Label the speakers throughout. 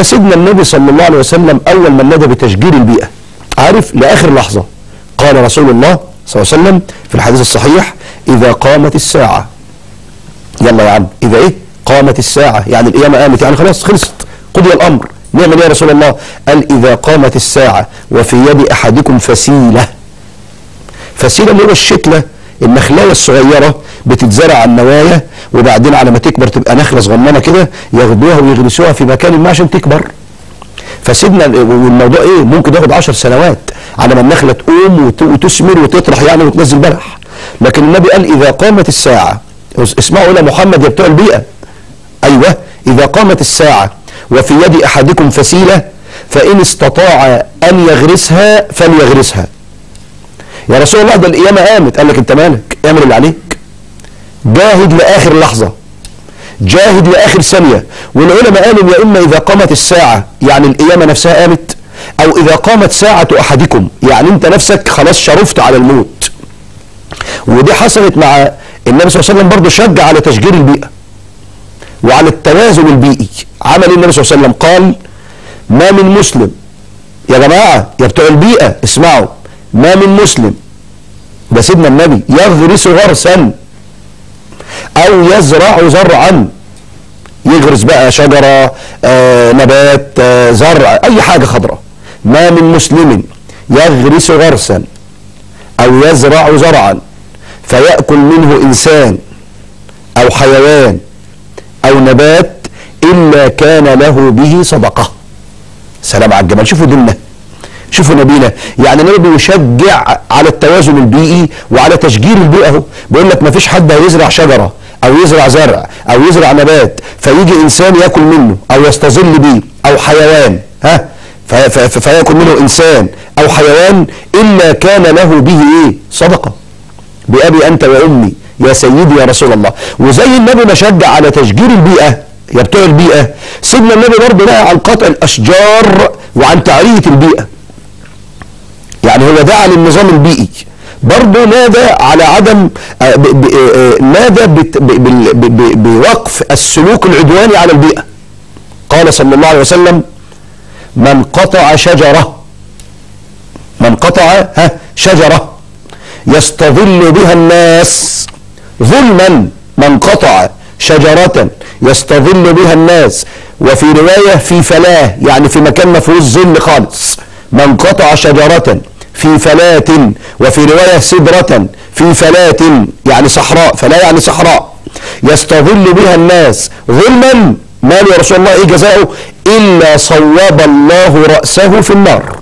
Speaker 1: فسيدنا النبي صلى الله عليه وسلم أول من نادى بتشجير البيئة. عارف؟ لآخر لحظة. قال رسول الله صلى الله عليه وسلم في الحديث الصحيح إذا قامت الساعة. يلا يا عم. إذا إيه؟ قامت الساعة. يعني القيامة قامت. يعني خلاص خلصت. قضي الأمر. نعمل يا رسول الله؟ قال إذا قامت الساعة وفي يد أحدكم فسيلة. فسيلة اللي هو الشتلة النخلايه الصغيرة بتتزرع على النوايا وبعدين على ما تكبر تبقى نخلة صغننة كده ياخدوها ويغرسوها في مكان ما عشان تكبر. فسيبنا والموضوع إيه؟ ممكن ياخد 10 سنوات على ما النخلة تقوم وت- وتثمر وتطرح يعني وتنزل بلح لكن النبي قال إذا قامت الساعة اسمعوا إلى محمد يا بتوع البيئة. أيوه إذا قامت الساعة وفي يد أحدكم فسيلة فإن استطاع أن يغرسها فليغرسها. يا رسول الله ده القيامة قامت. قال لك أنت مالك؟ اعمل اللي عليك. جاهد لآخر لحظة. جاهد لآخر ثانية. والعلماء قالوا يا إما إذا قامت الساعة يعني القيامة نفسها قامت أو إذا قامت ساعة أحدكم يعني أنت نفسك خلاص شرفت على الموت. ودي حصلت مع النبي صلى الله عليه وسلم برضه شجع على تشجير البيئة وعلى التوازن البيئي. عمل النبي صلى الله عليه وسلم. قال ما من مسلم يا جماعة يا بتوع البيئة اسمعوا. ما من مسلم ده سيدنا النبي يغرس غرسا. أو يزرع زرعا. يغرس بقى شجرة آه نبات آه زرع أي حاجة خضراء. ما من مسلم يغرس غرسا أو يزرع زرعا فيأكل منه إنسان أو حيوان أو نبات إلا كان له به صدقة. سلام على الجمال. شوفوا ديننا. شوفوا نبينا. يعني النبي بيشجع على التوازن البيئي وعلى تشجير البيئة. اهو بيقول لك ما فيش حد هيزرع شجرة أو يزرع زرع أو يزرع نبات فيجي إنسان يأكل منه أو يستظل بيه أو حيوان ها؟ فيأكل منه إنسان أو حيوان إلا كان له به إيه؟ صدقة. بأبي أنت وأمي يا سيدي يا رسول الله. وزي النبي ما شجع على تشجير البيئة يا بتوع البيئة. سيدنا النبي برضه نهى عن قطع الأشجار وعن تعرية البيئة. يعني هو دعا للنظام البيئي. برضه نادى على عدم نادى بوقف السلوك العدواني على البيئة. قال صلى الله عليه وسلم من قطع شجرة من قطع ها شجرة يستظل بها الناس ظلما من قطع شجرة يستظل بها الناس. وفي رواية في فلاة يعني في مكان ما فيهوش ظل خالص من قطع شجرة في فلاة وفي رواية سدرة في فلاة يعني صحراء فلا يعني صحراء يستظل بها الناس ظلما مال يا رسول الله إيه جزاؤه إلا صوب الله رأسه في النار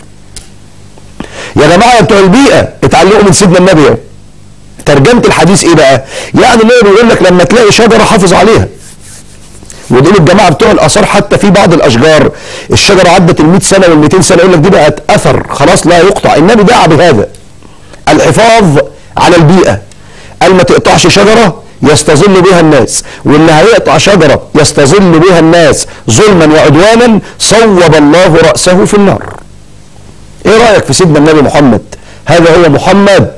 Speaker 1: يا جماعة يا بتوع البيئة اتعلموا من سيدنا النبي اهو. ترجمة الحديث إيه بقى؟ يعني النبي بيقول لك لما تلاقي شجرة حافظ عليها ودول الجماعة بتوع الآثار حتى في بعض الأشجار الشجرة عدت ال 100 سنة وال 200 سنة يقول لك دي بقت أثر خلاص لا يقطع. النبي دعا بهذا. الحفاظ على البيئة. قال ما تقطعش شجرة يستظل بها الناس واللي هيقطع شجرة يستظل بها الناس. ظلما وعدوانا صوب الله رأسه في النار. إيه رأيك في سيدنا النبي محمد؟ هذا هو محمد.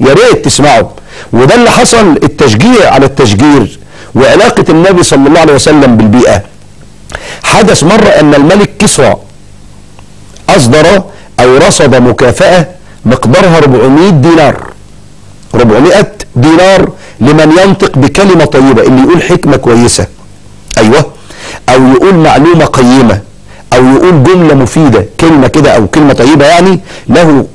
Speaker 1: يا ريت تسمعوا وده اللي حصل التشجيع على التشجير. وعلاقة النبي صلى الله عليه وسلم بالبيئة. حدث مرة أن الملك كسرى أصدر أو رصد مكافأة مقدارها 400 دينار. 400 دينار لمن ينطق بكلمة طيبة اللي يقول حكمة كويسة. أيوه. أو يقول معلومة قيمة أو يقول جملة مفيدة كلمة كده أو كلمة طيبة يعني له